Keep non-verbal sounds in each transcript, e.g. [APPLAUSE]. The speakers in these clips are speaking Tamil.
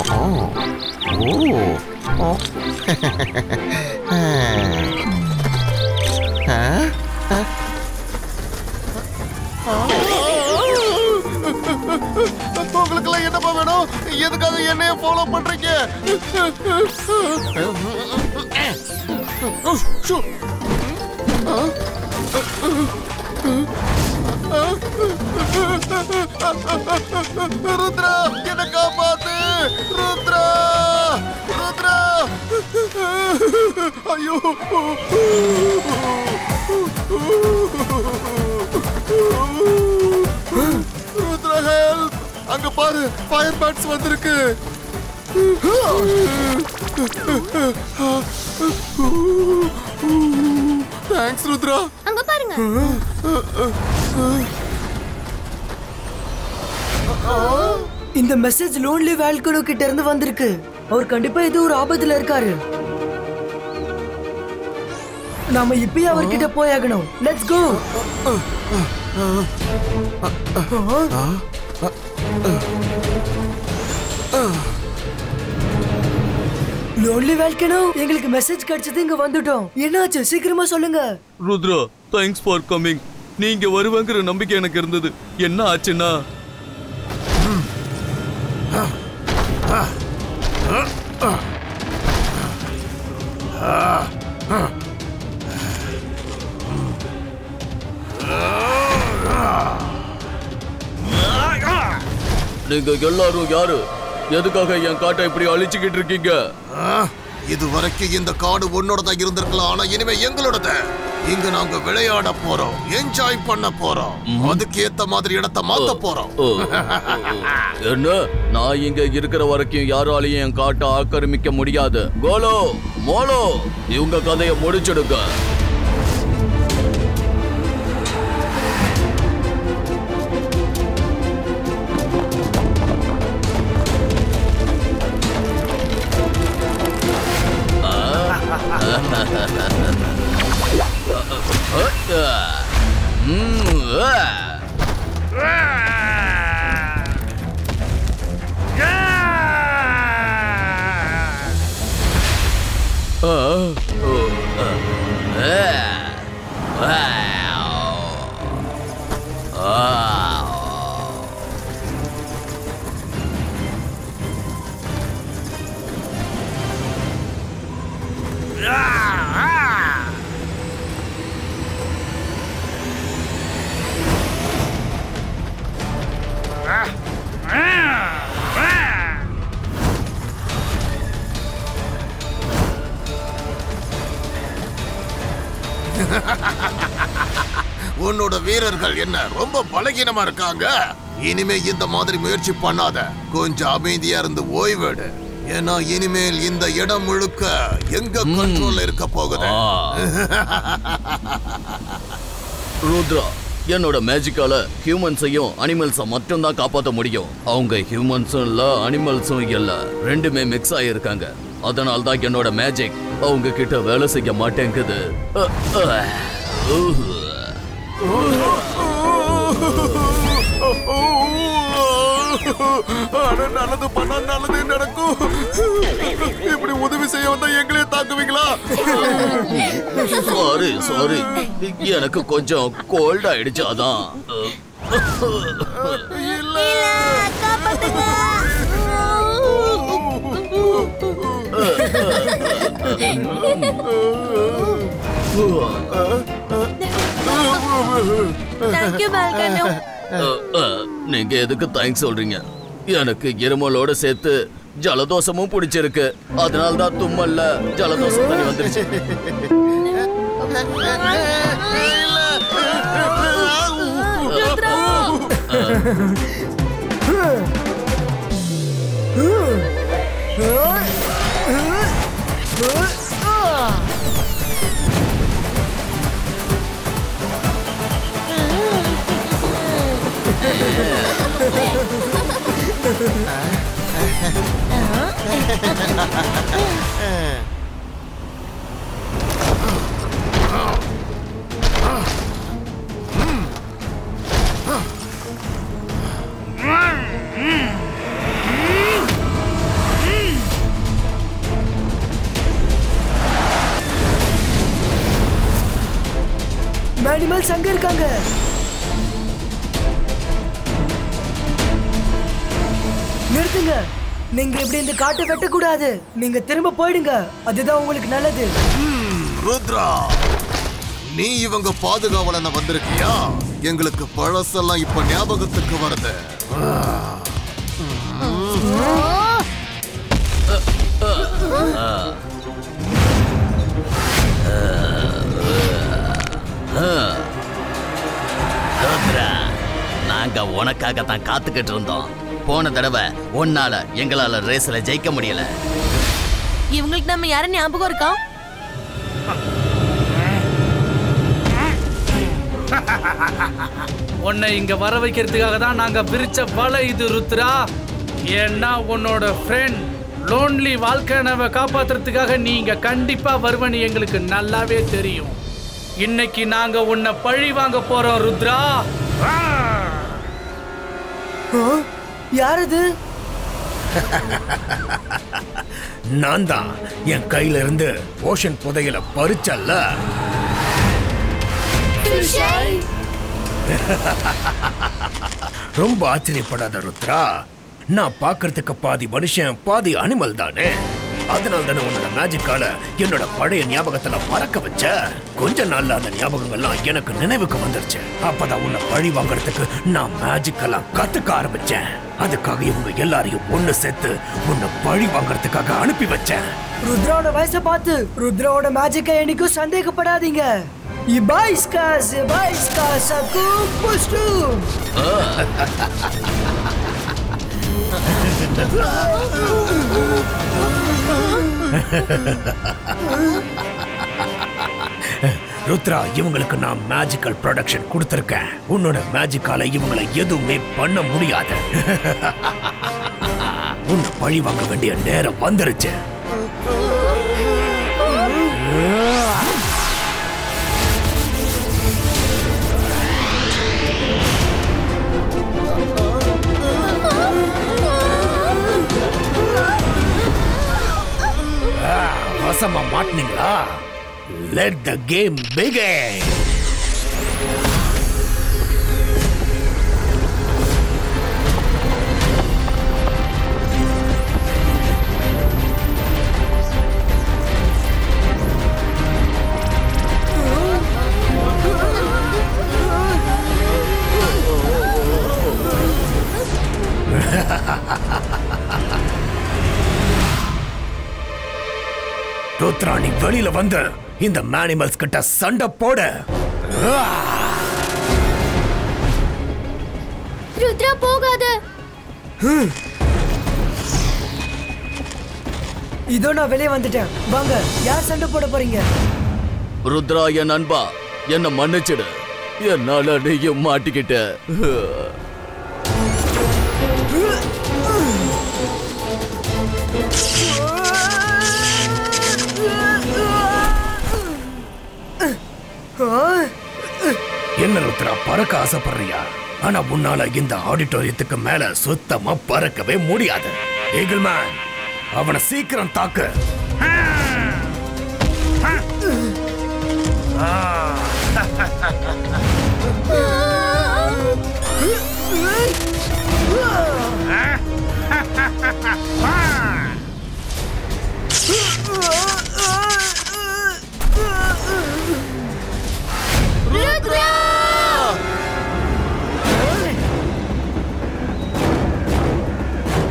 ஓ ஓ ஓ ஆ என்னப்பா வேணும்? எதுக்காக என்னைய ஃபாலோ பண்றீங்க? ருத்ரா என்ன காப்பாத்து. ருத்ரா! ருத்ரா! ஐயோ! ருத்ரா ஹெல்ப் அங்க பாரு ஃபயர் பேட்ஸ் வந்திருக்கு. தேங்க்ஸ் ருத்ரா. அங்க பாருங்க. இந்த மெசேஜ் லோன்லி வேல்கனோ கிட்ட இருந்து வந்திருக்கு. அவர் கண்டிப்பா ஏதோ ஒரு ஆபத்துல இருக்காரு. நாம இப்பயே அவர்கிட்ட போயாகணும். லெட்ஸ் கோ லோன்லி வேல்கனோ எங்களுக்கு மெசேஜ் கிடைச்சது இங்க வந்துட்டோம். என்னாச்சு? சீக்கிரமா சொல்லுங்க. ருத்ரா தேங்க்ஸ் ஃபார் கம்மிங் நீங்க வருவாங்கிற நம்பிக்கை எனக்கு இருந்தது. என்ன ஆச்சுன்னா? நீங்க எல்லாரும் யாரு? எதுக்காக என் காட்டை இப்படி அழிச்சுக்கிட்டு இருக்கீங்க? இது வரைக்கும் இந்த காடு உன்னோடதா இருந்திருக்கலாம் ஆனா இனிமே எங்களோடத? இங்க நாங்க விளையாட போறோம் என்ஜாய் பண்ண போறோம். அதுக்கு ஏத்த மாதிரி இடத்த மாத்த போறோம். என்ன? நான் இங்க இருக்கிற வரைக்கும் யாராலையும் என் காட்டை ஆக்கிரமிக்க முடியாது. கோலோ மோலோ இவங்க கதையை முடிச்சிடுங்க. Hmm. [LAUGHS] உன்னோட வீரர்கள் என்ன ரொம்ப பலகீனமா இருக்காங்க? இனிமே இந்த மாதிரி முயற்சி பண்ணாத. கொஞ்சம் அமைதியா இருந்து ஓய்வெடு. ஏன்னா இனிமேல் இந்த இடம் முழுக்க எங்க கண்ட்ரோல்ல இருக்க போகுது. [LAUGHS] ருத்ரா என்னோட மேஜிக்கால ஹியூமன்ஸையும் அனிமல்ஸை மட்டும்தான் காப்பாற்ற முடியும். அவங்க ஹியூமன்ஸும் இல்ல அனிமல்ஸும் இல்ல. ரெண்டுமே மிக்ஸ் ஆயிருக்காங்க. அதனால தான் என்னோட மேஜிக் அவங்க கிட்ட வேலை செய்ய மாட்டேங்குது. நல்லது பண்ணா நல்லது நடக்கும். இப்படி உதவி செய்ய வந்தா எங்களே தாக்குவீங்களா? சாரி சாரி எனக்கு கொஞ்சம் கோல்ட் ஆயிடுச்சு அதான். இல்ல. நீங்க எதுக்கு தேங்க்ஸ் சொல்றீங்க? எனக்கு இருமலோட சேர்த்து ஜலதோஷமும் பிடிச்சிருக்கு. அதனால தான் தும்மல்ல ஜலதோஷம் தண்ணி வந்துருச்சு. Huh? அனிமல்ஸ் அங்க இருக்காங்க. நிறுத்துங்க. நீங்க இப்படி இந்த காட்டை வெட்டக்கூடாது. நீங்க திரும்ப போயிடுங்க. அதுதான் உங்களுக்கு நல்லது. ருத்ரா நீ இவங்க பாதுகாவலன வந்திருக்கியா? எங்களுக்கு பழசெல்லாம் இப்ப ஞாபகத்துக்கு வருது. ருத்ரா நாங்க உனக்காக தான் காத்துக்கிட்டு இருந்தோம். போன தடவை உன்னால எங்களால ரேஸ்ல ஜெயிக்க முடியல. இவங்களுக்கு நம்ம யாரும் ஞாபகம் இருக்கா? உன்னை இங்க வர வைக்கிறதுக்காக தான் நாங்க விரிச்ச வலை இது ருத்ரா. ஏன்னா உன்னோட ஃப்ரெண்ட் லோன்லி வாழ்க்கையனவை காப்பாத்துறதுக்காக நீ இங்க கண்டிப்பா வருவன்னு எங்களுக்கு நல்லாவே தெரியும். இன்னைக்கு நாங்க உன்னை பழி வாங்க போறோம் ருத்ரா? யார் அது நான் தான் என் கையில இருந்து ஓஷன் புதையல பறிச்சல்ல. ரொம்ப ஆச்சரியப்படாத ருத்ரா நான் பார்க்கறதுக்கு பாதி மனுஷன் பாதி அனிமல் தானே? அதனால தானே உன்னோட மேஜிக்கால என்னோட பழைய ஞாபகத்துல மறக்க வச்ச? கொஞ்ச நாள்ல அந்த ஞாபகங்கள்லாம் எனக்கு நினைவுக்கு வந்துருச்சு. அப்பதான் உன்னை பழி வாங்குறதுக்கு நான் மேஜிக்கெல்லாம் கத்துக்க ஆரம்பிச்சேன். அதுக்காக இவங்க எல்லாரையும் ஒண்ணு சேர்த்து உன்னை பழி வாங்குறதுக்காக அனுப்பி வச்சேன். ருத்ராவோட வயசை பார்த்து ருத்ராவோட மேஜிக்கை என்னைக்கும் சந்தேகப்படாதீங்க. இபாய்ஸ்கா இபாய்ஸ்கா சக்கு புஷ்டு ருத்ரா இவங்களுக்கு நான் மேஜிக்கல் ப்ரொடக்ஷன் கொடுத்துருக்கேன். உன்னோட மேஜிக்கால இவங்களை எதுவுமே பண்ண முடியாது. உன்னை பழி வாங்க வேண்டிய நேரம் வந்துருச்சு. வசமா மாட்டினீங்களா? லெட் த கேம் பிகே ருத்ரா நீ வெளியில வந்து இந்த மேனிமல்ஸ் கிட்ட சண்டை போட. ருத்ரா போகாத. இதோ நான் வெளியே வந்துட்டேன். வாங்க யார் சண்டை போட போறீங்க? ருத்ரா என் நண்பா என்ன மன்னிச்சிடு. என்னால நீயும் மாட்டிக்கிட்ட. [LAUGHS] என்ன ருத்ரா பறக்க ஆசைப்படுறியா? ஆனா உன்னால இந்த ஆடிட்டோரியத்துக்கு மேல சுத்தமா பறக்கவே முடியாது. ஈகிள் அவனை சீக்கிரம் தாக்கு.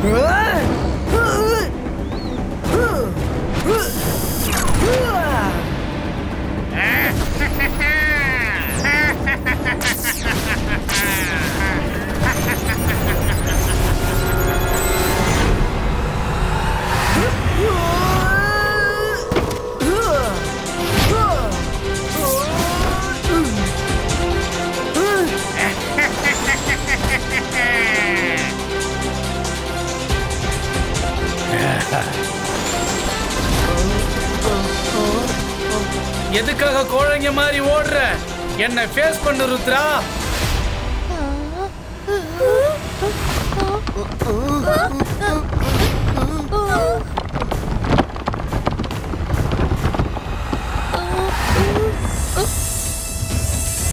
Ah! எதுக்காக குழந்தைங்க மாதிரி ஓடுற என்னை ஃபேஸ் பண்ணு ருத்ரா Oh,